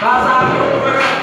Vazar!